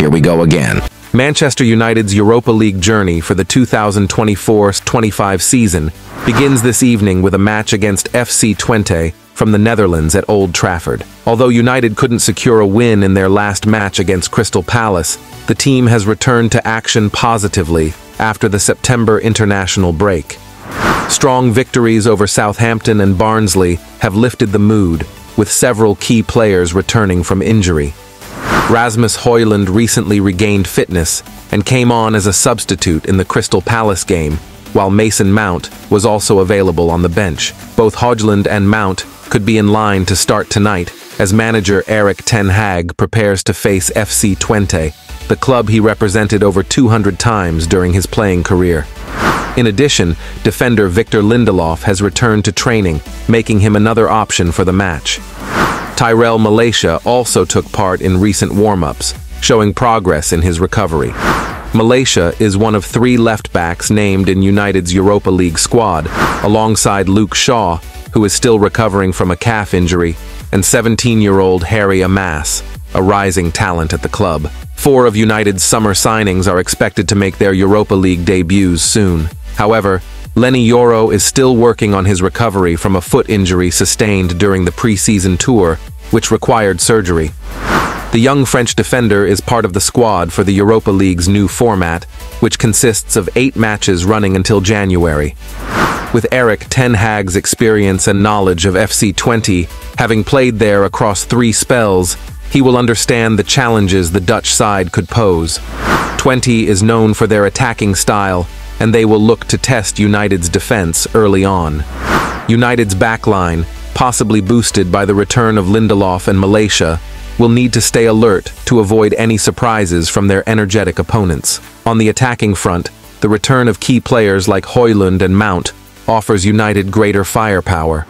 Here we go again. Manchester United's Europa League journey for the 2024-25 season begins this evening with a match against FC Twente from the Netherlands at Old Trafford. Although United couldn't secure a win in their last match against Crystal Palace, the team has returned to action positively after the September international break. Strong victories over Southampton and Barnsley have lifted the mood, with several key players returning from injury. Rasmus Højlund recently regained fitness and came on as a substitute in the Crystal Palace game, while Mason Mount was also available on the bench. Both Højlund and Mount could be in line to start tonight as manager Erik Ten Hag prepares to face FC Twente, the club he represented over 200 times during his playing career. In addition, defender Victor Lindelof has returned to training, making him another option for the match. Tyrell Malacia also took part in recent warm-ups, showing progress in his recovery. Malacia is one of three left-backs named in United's Europa League squad, alongside Luke Shaw, who is still recovering from a calf injury, and 17-year-old Harry Amass, a rising talent at the club. Four of United's summer signings are expected to make their Europa League debuts soon. However, Leny Yoro is still working on his recovery from a foot injury sustained during the preseason tour, which required surgery. The young French defender is part of the squad for the Europa League's new format, which consists of eight matches running until January. With Erik Ten Hag's experience and knowledge of FC Twente, having played there across three spells, he will understand the challenges the Dutch side could pose. Twente is known for their attacking style, and they will look to test United's defense early on. United's backline, possibly boosted by the return of Lindelof and Malacia, will need to stay alert to avoid any surprises from their energetic opponents. On the attacking front, the return of key players like Højlund and Mount offers United greater firepower.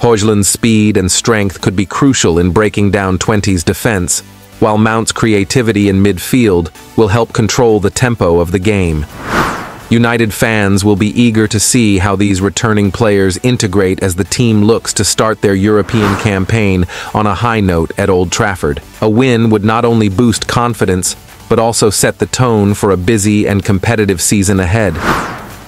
Højlund's speed and strength could be crucial in breaking down Twente's defense, while Mount's creativity in midfield will help control the tempo of the game. United fans will be eager to see how these returning players integrate as the team looks to start their European campaign on a high note at Old Trafford. A win would not only boost confidence, but also set the tone for a busy and competitive season ahead.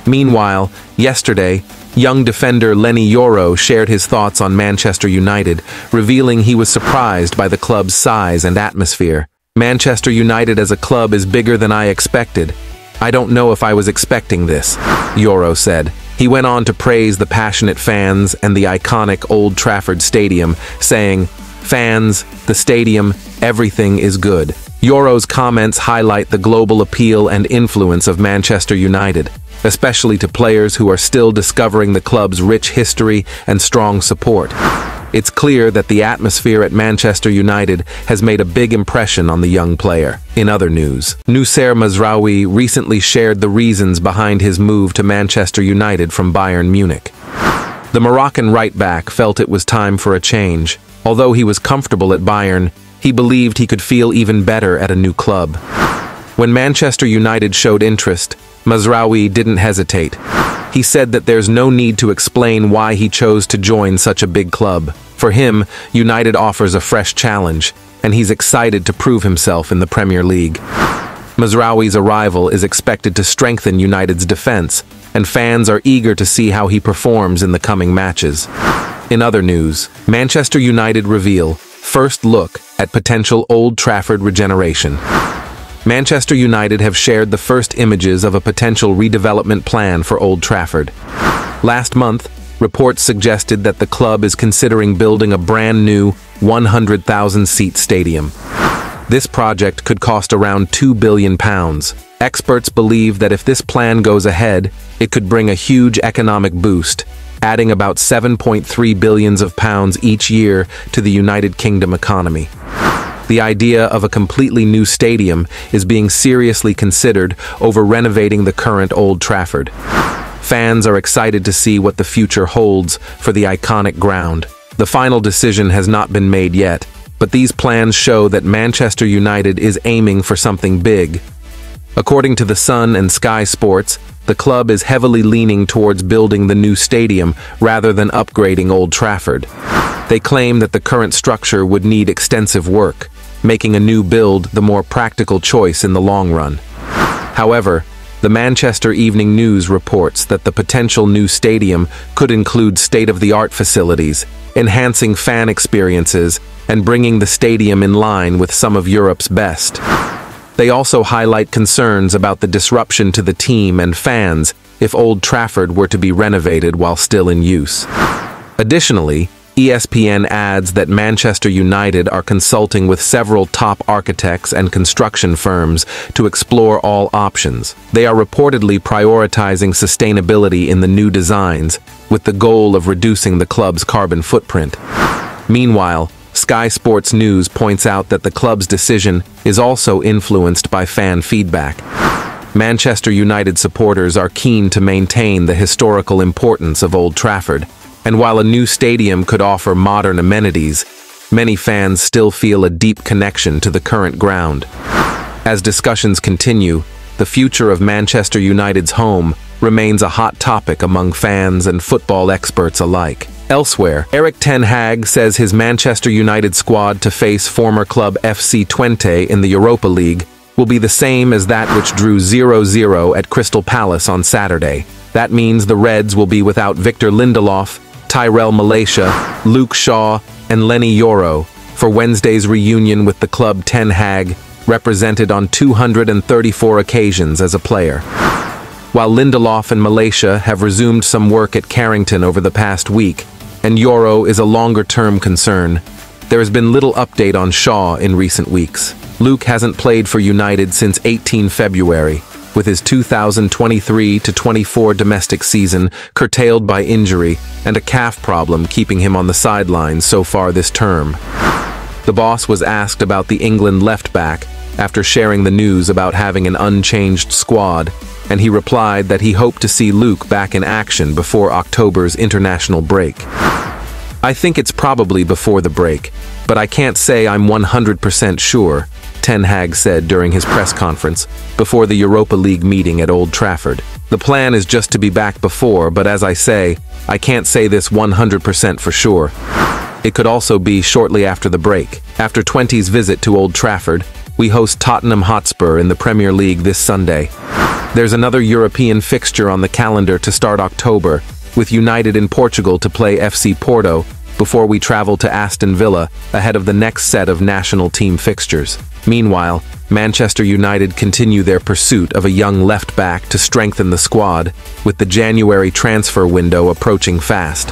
Meanwhile, yesterday, young defender Leny Yoro shared his thoughts on Manchester United, revealing he was surprised by the club's size and atmosphere. Manchester United as a club is bigger than I expected. I don't know if I was expecting this, Yoro said. He went on to praise the passionate fans and the iconic Old Trafford Stadium, saying, Fans, the stadium, everything is good. Yoro's comments highlight the global appeal and influence of Manchester United, especially to players who are still discovering the club's rich history and strong support. It's clear that the atmosphere at Manchester United has made a big impression on the young player. In other news, Noussair Mazraoui recently shared the reasons behind his move to Manchester United from Bayern Munich. The Moroccan right-back felt it was time for a change. Although he was comfortable at Bayern, he believed he could feel even better at a new club. When Manchester United showed interest, Mazraoui didn't hesitate. He said that there's no need to explain why he chose to join such a big club. For him, United offers a fresh challenge, and he's excited to prove himself in the Premier League. Mazraoui's arrival is expected to strengthen United's defense, and fans are eager to see how he performs in the coming matches. In other news, Manchester United reveal first look at potential Old Trafford regeneration. Manchester United have shared the first images of a potential redevelopment plan for Old Trafford. Last month, reports suggested that the club is considering building a brand new 100,000-seat stadium. This project could cost around 2 billion pounds. Experts believe that if this plan goes ahead, it could bring a huge economic boost, adding about 7.3 billions of pounds each year to the United Kingdom economy. The idea of a completely new stadium is being seriously considered over renovating the current Old Trafford. Fans are excited to see what the future holds for the iconic ground. The final decision has not been made yet, but these plans show that Manchester United is aiming for something big. According to The Sun and Sky Sports, the club is heavily leaning towards building the new stadium rather than upgrading Old Trafford. They claim that the current structure would need extensive work, making a new build the more practical choice in the long run. However, the Manchester Evening News reports that the potential new stadium could include state-of-the-art facilities, enhancing fan experiences and bringing the stadium in line with some of Europe's best. They also highlight concerns about the disruption to the team and fans if Old Trafford were to be renovated while still in use. Additionally, ESPN adds that Manchester United are consulting with several top architects and construction firms to explore all options. They are reportedly prioritizing sustainability in the new designs, with the goal of reducing the club's carbon footprint. Meanwhile, Sky Sports News points out that the club's decision is also influenced by fan feedback. Manchester United supporters are keen to maintain the historical importance of Old Trafford, and while a new stadium could offer modern amenities, many fans still feel a deep connection to the current ground. As discussions continue, the future of Manchester United's home remains a hot topic among fans and football experts alike. Elsewhere, Erik Ten Hag says his Manchester United squad to face former club FC Twente in the Europa League will be the same as that which drew 0-0 at Crystal Palace on Saturday. That means the Reds will be without Victor Lindelof, Tyrell Malacia, Luke Shaw, and Leny Yoro for Wednesday's reunion with the club Ten Hag, represented on 234 occasions as a player. While Lindelof and Malacia have resumed some work at Carrington over the past week, and Yoro is a longer-term concern, there has been little update on Shaw in recent weeks. Luke hasn't played for United since 18 February, with his 2023-24 domestic season curtailed by injury and a calf problem keeping him on the sidelines so far this term. The boss was asked about the England left back after sharing the news about having an unchanged squad, and he replied that he hoped to see Luke back in action before October's international break. I think it's probably before the break, but I can't say I'm 100% sure, Ten Hag said during his press conference before the Europa League meeting at Old Trafford. The plan is just to be back before, but as I say, I can't say this 100% for sure. It could also be shortly after the break. After Twente's visit to Old Trafford, we host Tottenham Hotspur in the Premier League this Sunday. There's another European fixture on the calendar to start October, with United in Portugal to play FC Porto before we travel to Aston Villa ahead of the next set of national team fixtures. Meanwhile, Manchester United continue their pursuit of a young left-back to strengthen the squad, with the January transfer window approaching fast.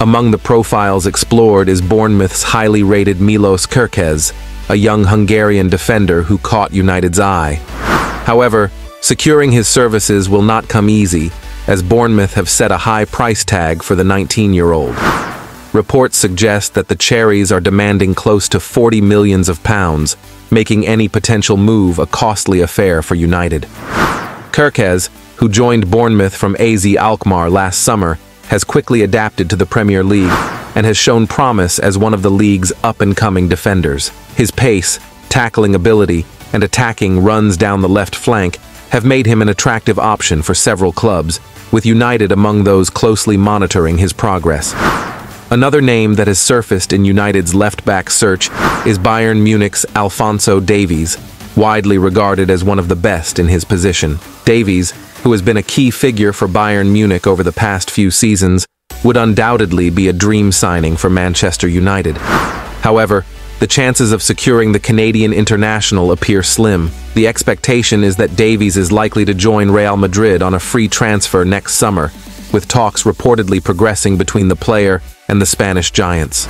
Among the profiles explored is Bournemouth's highly rated Milos Kerkez, a young Hungarian defender who caught United's eye. However, securing his services will not come easy, as Bournemouth have set a high price tag for the 19-year-old. Reports suggest that the Cherries are demanding close to 40 millions of pounds, making any potential move a costly affair for United. Kerkez, who joined Bournemouth from AZ Alkmaar last summer, has quickly adapted to the Premier League and has shown promise as one of the league's up-and-coming defenders. His pace, tackling ability, and attacking runs down the left flank have made him an attractive option for several clubs, with United among those closely monitoring his progress. Another name that has surfaced in United's left-back search is Bayern Munich's Alphonso Davies, widely regarded as one of the best in his position. Davies, who has been a key figure for Bayern Munich over the past few seasons, would undoubtedly be a dream signing for Manchester United. However, the chances of securing the Canadian international appear slim. The expectation is that Davies is likely to join Real Madrid on a free transfer next summer, with talks reportedly progressing between the player and the Spanish Giants.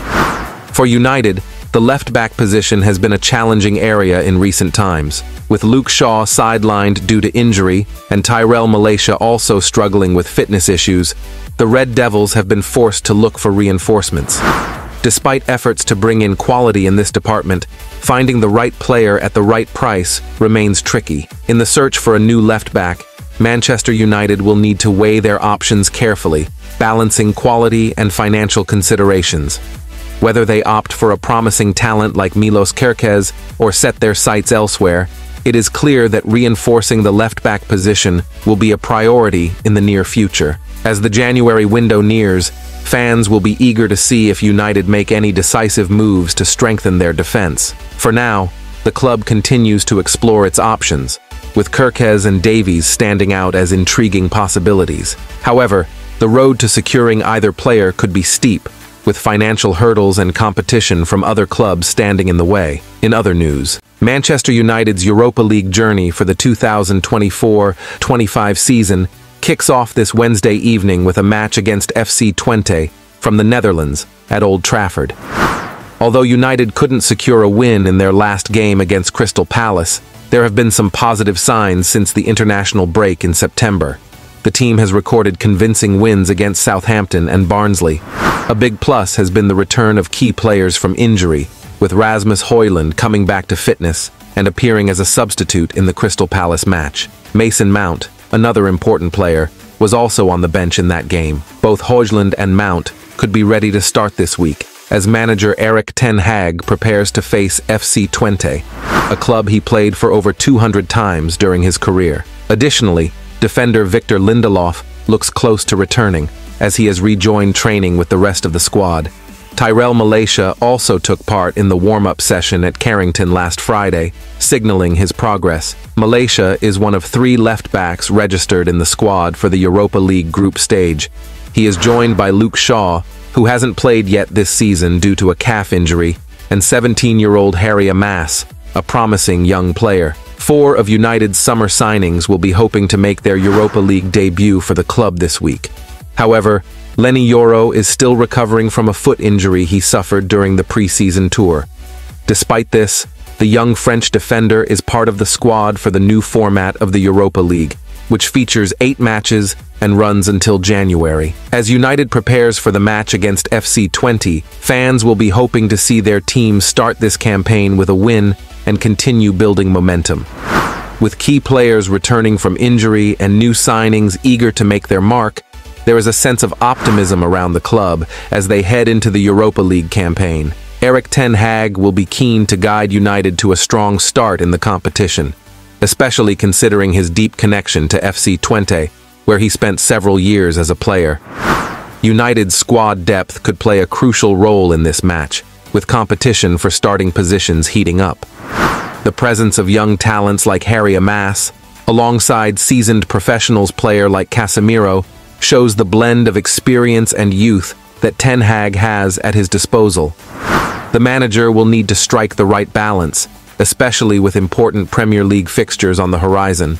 For United, the left-back position has been a challenging area in recent times, with Luke Shaw sidelined due to injury and Tyrell Malacia also struggling with fitness issues, the Red Devils have been forced to look for reinforcements. Despite efforts to bring in quality in this department, finding the right player at the right price remains tricky. In the search for a new left-back, Manchester United will need to weigh their options carefully, balancing quality and financial considerations. Whether they opt for a promising talent like Milos Kerkez or set their sights elsewhere, it is clear that reinforcing the left-back position will be a priority in the near future. As the January window nears, fans will be eager to see if United make any decisive moves to strengthen their defense. For now, the club continues to explore its options, with Kerkez and Davies standing out as intriguing possibilities. However, the road to securing either player could be steep, with financial hurdles and competition from other clubs standing in the way. In other news, Manchester United's Europa League journey for the 2024-25 season kicks off this Wednesday evening with a match against FC Twente from the Netherlands at Old Trafford. Although United couldn't secure a win in their last game against Crystal Palace, there have been some positive signs since the international break in September. The team has recorded convincing wins against Southampton and Barnsley. A big plus has been the return of key players from injury, with Rasmus Højlund coming back to fitness and appearing as a substitute in the Crystal Palace match. Mason Mount, another important player, was also on the bench in that game. Both Højlund and Mount could be ready to start this week, as manager Erik Ten Hag prepares to face FC Twente, a club he played for over 200 times during his career. Additionally, defender Victor Lindelof looks close to returning, as he has rejoined training with the rest of the squad. Tyrell Malacia also took part in the warm-up session at Carrington last Friday, signaling his progress. Malacia is one of three left-backs registered in the squad for the Europa League group stage. He is joined by Luke Shaw, who hasn't played yet this season due to a calf injury, and 17-year-old Harry Amass, a promising young player. Four of United's summer signings will be hoping to make their Europa League debut for the club this week. However, Leny Yoro is still recovering from a foot injury he suffered during the preseason tour. Despite this, the young French defender is part of the squad for the new format of the Europa League, which features eight matches and runs until January. As United prepares for the match against FC Twente, fans will be hoping to see their team start this campaign with a win and continue building momentum. With key players returning from injury and new signings eager to make their mark, there is a sense of optimism around the club as they head into the Europa League campaign. Erik Ten Hag will be keen to guide United to a strong start in the competition, especially considering his deep connection to FC Twente, where he spent several years as a player. United's squad depth could play a crucial role in this match, with competition for starting positions heating up. The presence of young talents like Harry Amass, alongside seasoned professionals player like Casemiro, shows the blend of experience and youth that Ten Hag has at his disposal. The manager will need to strike the right balance, especially with important Premier League fixtures on the horizon.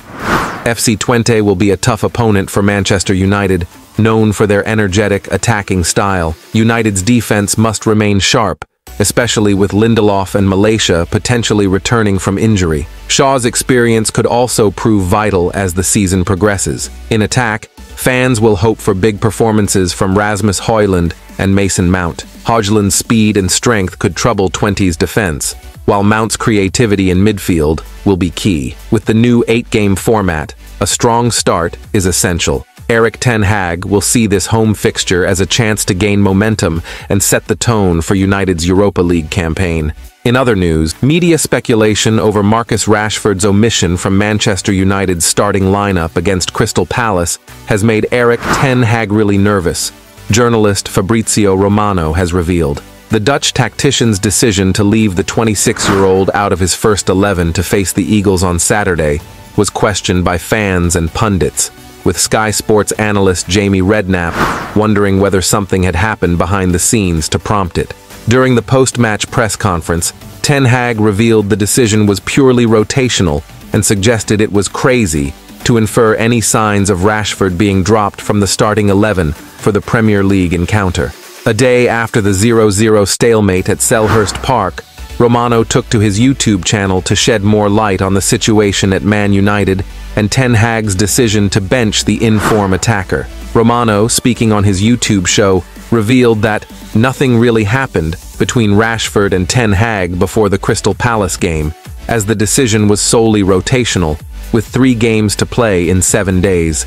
FC Twente will be a tough opponent for Manchester United, known for their energetic, attacking style. United's defense must remain sharp, especially with Lindelof and Malacia potentially returning from injury. Shaw's experience could also prove vital as the season progresses. In attack, fans will hope for big performances from Rasmus Højlund and Mason Mount. Højlund's speed and strength could trouble Twente's defense, while Mount's creativity in midfield will be key. With the new eight-game format, a strong start is essential. Erik Ten Hag will see this home fixture as a chance to gain momentum and set the tone for United's Europa League campaign. In other news, media speculation over Marcus Rashford's omission from Manchester United's starting lineup against Crystal Palace has made Erik Ten Hag really nervous, journalist Fabrizio Romano has revealed. The Dutch tactician's decision to leave the 26-year-old out of his first 11 to face the Eagles on Saturday was questioned by fans and pundits, with Sky Sports analyst Jamie Redknapp wondering whether something had happened behind the scenes to prompt it. During the post-match press conference, Ten Hag revealed the decision was purely rotational and suggested it was crazy to infer any signs of Rashford being dropped from the starting 11 for the Premier League encounter. A day after the 0-0 stalemate at Selhurst Park, Romano took to his YouTube channel to shed more light on the situation at Man United and Ten Hag's decision to bench the in-form attacker. Romano, speaking on his YouTube show, revealed that nothing really happened between Rashford and Ten Hag before the Crystal Palace game, as the decision was solely rotational, with three games to play in seven days.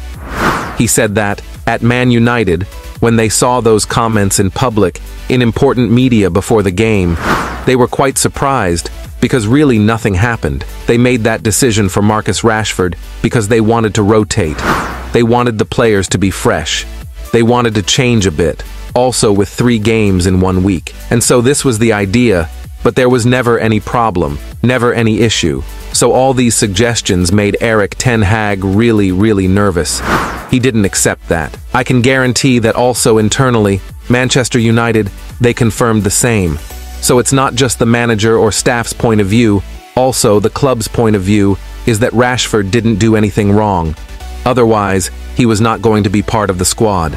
He said that, at Man United, when they saw those comments in public, in important media before the game, they were quite surprised because really nothing happened. They made that decision for Marcus Rashford because they wanted to rotate. They wanted the players to be fresh. They wanted to change a bit. also with three games in one week. And so this was the idea, but there was never any problem, never any issue. So all these suggestions made Erik Ten Hag really, really nervous. He didn't accept that. I can guarantee that also internally, Manchester United, they confirmed the same. So it's not just the manager or staff's point of view, also the club's point of view is that Rashford didn't do anything wrong. Otherwise, he was not going to be part of the squad.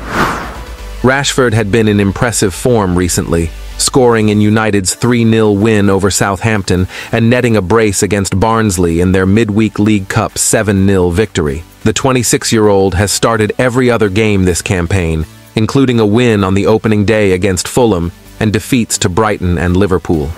Rashford had been in impressive form recently, scoring in United's 3-0 win over Southampton and netting a brace against Barnsley in their midweek League Cup 7-0 victory. The 26-year-old has started every other game this campaign, including a win on the opening day against Fulham and defeats to Brighton and Liverpool.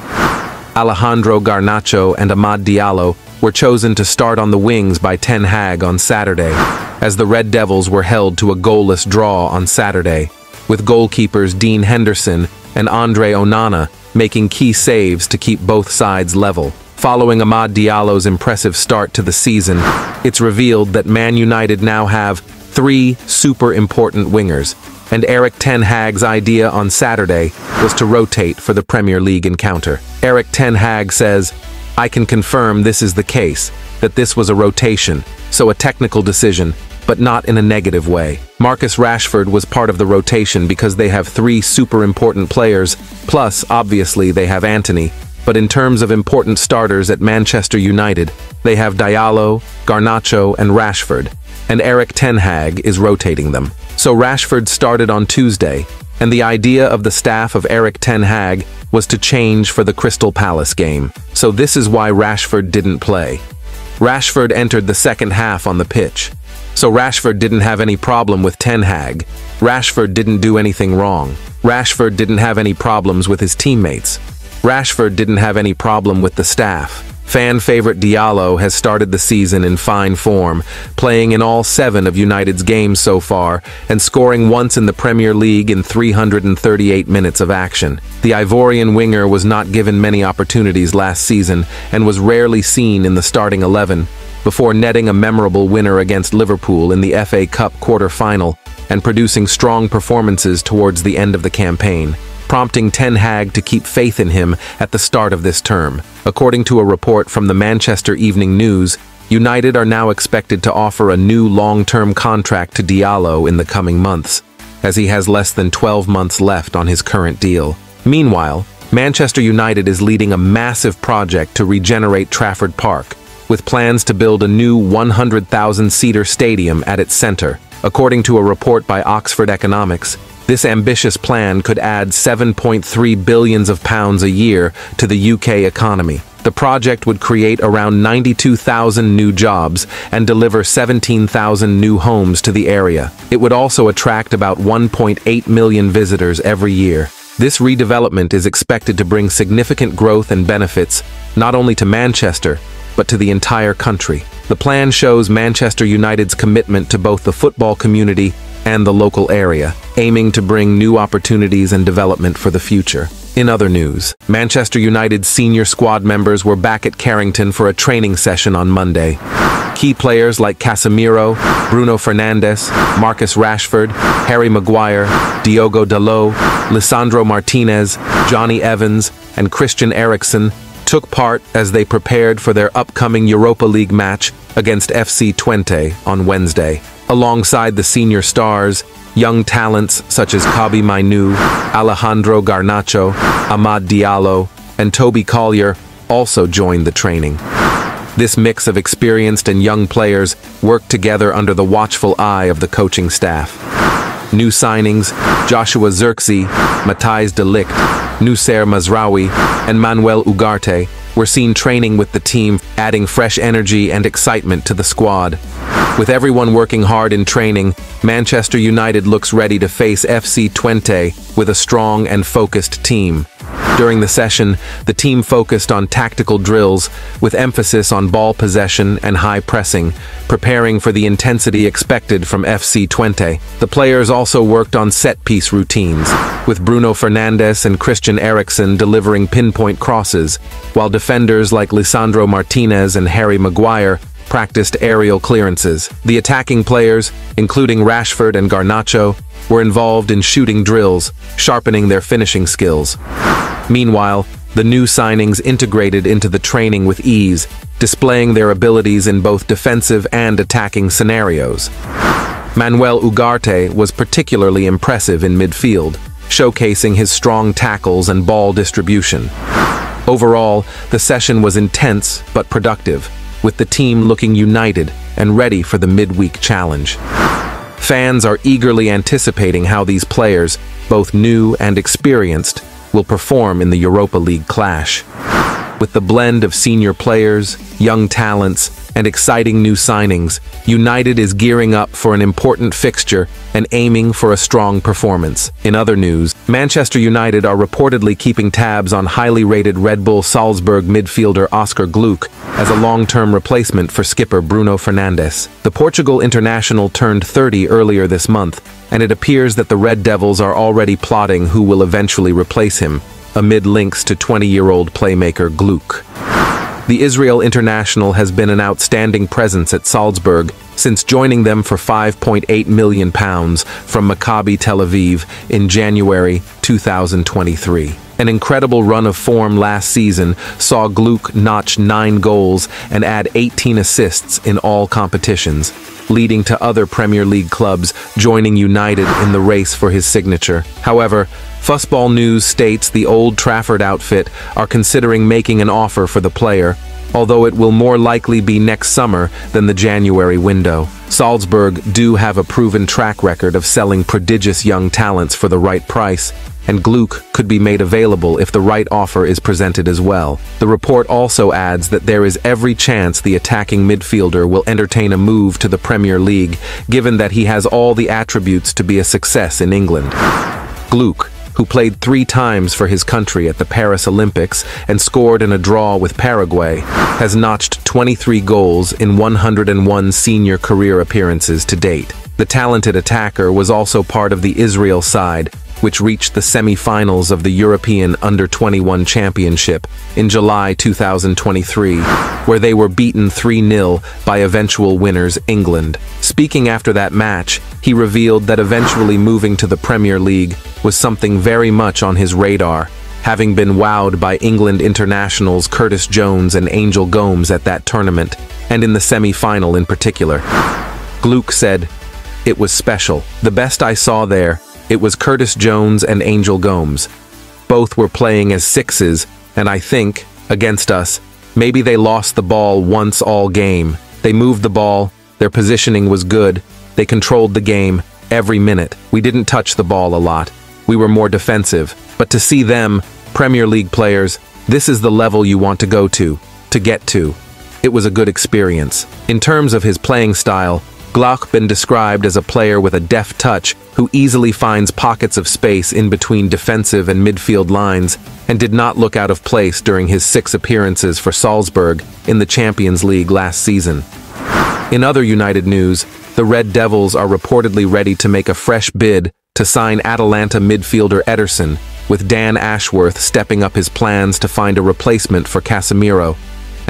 Alejandro Garnacho and Amad Diallo were chosen to start on the wings by Ten Hag on Saturday, as the Red Devils were held to a goalless draw on Saturday, with goalkeepers Dean Henderson and Andre Onana making key saves to keep both sides level. Following Amad Diallo's impressive start to the season, it's revealed that Man United now have three super important wingers, and Erik Ten Hag's idea on Saturday was to rotate for the Premier League encounter. Erik Ten Hag says, I can confirm this is the case, that this was a rotation, so a technical decision, but not in a negative way. Marcus Rashford was part of the rotation because they have three super important players, plus, obviously, they have Antony, but in terms of important starters at Manchester United, they have Diallo, Garnacho, and Rashford, and Erik Ten Hag is rotating them. So Rashford started on Tuesday, and the idea of the staff of Erik Ten Hag was to change for the Crystal Palace game. So this is why Rashford didn't play. Rashford entered the second half on the pitch. So Rashford didn't have any problem with Ten Hag. Rashford didn't do anything wrong. Rashford didn't have any problems with his teammates. Rashford didn't have any problem with the staff. Fan favorite Diallo has started the season in fine form, playing in all seven of United's games so far and scoring once in the Premier League in 338 minutes of action. The Ivorian winger was not given many opportunities last season and was rarely seen in the starting 11, before netting a memorable winner against Liverpool in the FA Cup quarter-final and producing strong performances towards the end of the campaign prompting Ten Hag to keep faith in him at the start of this term. According to a report from the Manchester Evening News, United are now expected to offer a new long-term contract to Diallo in the coming months, as he has less than 12 months left on his current deal. Meanwhile, Manchester United is leading a massive project to regenerate Trafford Park, with plans to build a new 100,000-seater stadium at its center. According to a report by Oxford Economics, this ambitious plan could add 7.3 billions of pounds a year to the UK economy. The project would create around 92,000 new jobs and deliver 17,000 new homes to the area. It would also attract about 1.8 million visitors every year. This redevelopment is expected to bring significant growth and benefits, not only to Manchester, but to the entire country. The plan shows Manchester United's commitment to both the football community and the local area, aiming to bring new opportunities and development for the future. In other news, Manchester United's senior squad members were back at Carrington for a training session on Monday. Key players like Casemiro, Bruno Fernandes, Marcus Rashford, Harry Maguire, Diogo Dalot, Lisandro Martinez, Jonny Evans, and Christian Eriksen took part as they prepared for their upcoming Europa League match against FC Twente on Wednesday. Alongside the senior stars, young talents such as Kobbie Mainoo, Alejandro Garnacho, Amad Diallo, and Toby Collyer also joined the training. This mix of experienced and young players worked together under the watchful eye of the coaching staff. New signings, Joshua Zirkzee, Matthijs de Ligt, Noussair Mazraoui, and Manuel Ugarte were seen training with the team, adding fresh energy and excitement to the squad. With everyone working hard in training, Manchester United looks ready to face FC Twente with a strong and focused team. During the session, the team focused on tactical drills with emphasis on ball possession and high pressing, preparing for the intensity expected from FC Twente. The players also worked on set-piece routines, with Bruno Fernandes and Christian Eriksen delivering pinpoint crosses, while defenders like Lisandro Martinez and Harry Maguire practiced aerial clearances. The attacking players, including Rashford and Garnacho, were involved in shooting drills, sharpening their finishing skills. Meanwhile, the new signings integrated into the training with ease, displaying their abilities in both defensive and attacking scenarios. Manuel Ugarte was particularly impressive in midfield, showcasing his strong tackles and ball distribution. Overall, the session was intense but productive, with the team looking united and ready for the midweek challenge. Fans are eagerly anticipating how these players, both new and experienced, will perform in the Europa League clash. With the blend of senior players, young talents, and exciting new signings, United is gearing up for an important fixture and aiming for a strong performance. In other news, Manchester United are reportedly keeping tabs on highly rated Red Bull Salzburg midfielder Oscar Gloukh as a long-term replacement for skipper Bruno Fernandes. The Portugal international turned 30 earlier this month, and it appears that the Red Devils are already plotting who will eventually replace him, amid links to 20-year-old playmaker Gluck. The Israel international has been an outstanding presence at Salzburg since joining them for 5.8 million pounds from Maccabi Tel Aviv in January 2023. An incredible run of form last season saw Gloukh notch 9 goals and add 18 assists in all competitions, leading to other Premier League clubs joining United in the race for his signature. However, Fussball News states the Old Trafford outfit are considering making an offer for the player, although it will more likely be next summer than the January window. Salzburg do have a proven track record of selling prodigious young talents for the right price, and Gloukh could be made available if the right offer is presented as well. The report also adds that there is every chance the attacking midfielder will entertain a move to the Premier League, given that he has all the attributes to be a success in England. Gloukh, who played three times for his country at the Paris Olympics and scored in a draw with Paraguay, has notched 23 goals in 101 senior career appearances to date. The talented attacker was also part of the Israel side, which reached the semi-finals of the European Under-21 Championship in July 2023, where they were beaten 3-0 by eventual winners England. Speaking after that match, he revealed that eventually moving to the Premier League was something very much on his radar, having been wowed by England internationals Curtis Jones and Angel Gomes at that tournament, and in the semi-final in particular. Gloukh said, It was special. The best I saw there it was Curtis Jones and Angel Gomes. Both were playing as sixes, and I think, against us, maybe they lost the ball once all game. They moved the ball, their positioning was good, they controlled the game, every minute. We didn't touch the ball a lot. We were more defensive. But to see them, Premier League players, this is the level you want to go to, to get to. It was a good experience. In terms of his playing style, Gloukh been described as a player with a deft touch who easily finds pockets of space in between defensive and midfield lines and did not look out of place during his six appearances for Salzburg in the Champions League last season. In other United news, the Red Devils are reportedly ready to make a fresh bid to sign Atalanta midfielder Ederson, with Dan Ashworth stepping up his plans to find a replacement for Casemiro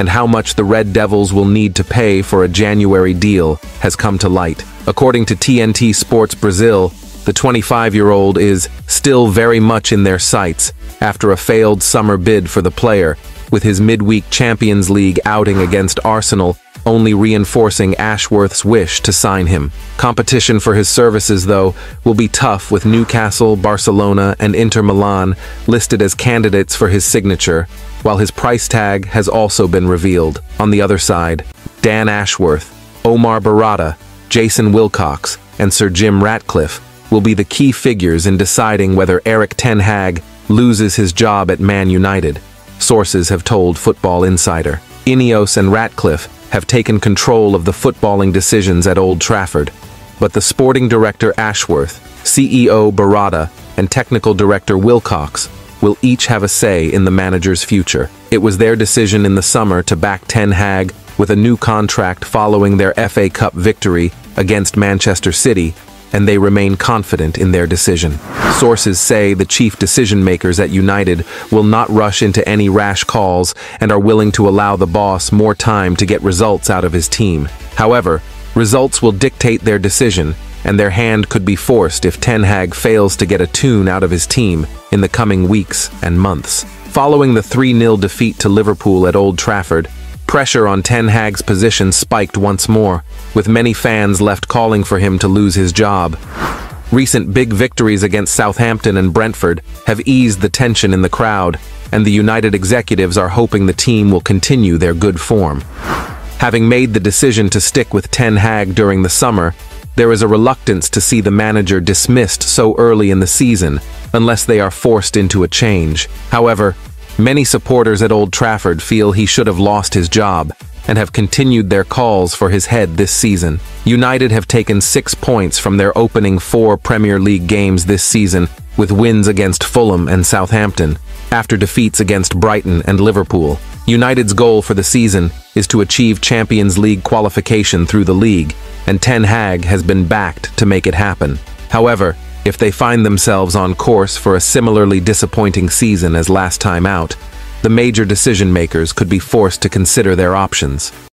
and how much the Red Devils will need to pay for a January deal has come to light. According to TNT Sports Brazil, the 25-year-old is still very much in their sights after a failed summer bid for the player, with his midweek Champions League outing against Arsenal only reinforcing Ashworth's wish to sign him. Competition for his services, though, will be tough with Newcastle, Barcelona, and Inter Milan listed as candidates for his signature, while his price tag has also been revealed. On the other side, Dan Ashworth, Omar Berrada, Jason Wilcox, and Sir Jim Ratcliffe will be the key figures in deciding whether Erik Ten Hag loses his job at Man United, sources have told Football Insider. Ineos and Ratcliffe have taken control of the footballing decisions at Old Trafford, but the sporting director Ashworth, CEO Berrada, and technical director Wilcox will each have a say in the manager's future. It was their decision in the summer to back Ten Hag with a new contract following their FA Cup victory against Manchester City, and they remain confident in their decision. Sources say the chief decision-makers at United will not rush into any rash calls and are willing to allow the boss more time to get results out of his team. However, results will dictate their decision, and their hand could be forced if Ten Hag fails to get a tune out of his team in the coming weeks and months. Following the 3-0 defeat to Liverpool at Old Trafford, pressure on Ten Hag's position spiked once more, with many fans left calling for him to lose his job. Recent big victories against Southampton and Brentford have eased the tension in the crowd, and the United executives are hoping the team will continue their good form. Having made the decision to stick with Ten Hag during the summer, there is a reluctance to see the manager dismissed so early in the season, unless they are forced into a change. However, many supporters at Old Trafford feel he should have lost his job, and have continued their calls for his head this season. United have taken six points from their opening four Premier League games this season, with wins against Fulham and Southampton, after defeats against Brighton and Liverpool. United's goal for the season is to achieve Champions League qualification through the league, and Ten Hag has been backed to make it happen. However, if they find themselves on course for a similarly disappointing season as last time out, the major decision makers could be forced to consider their options.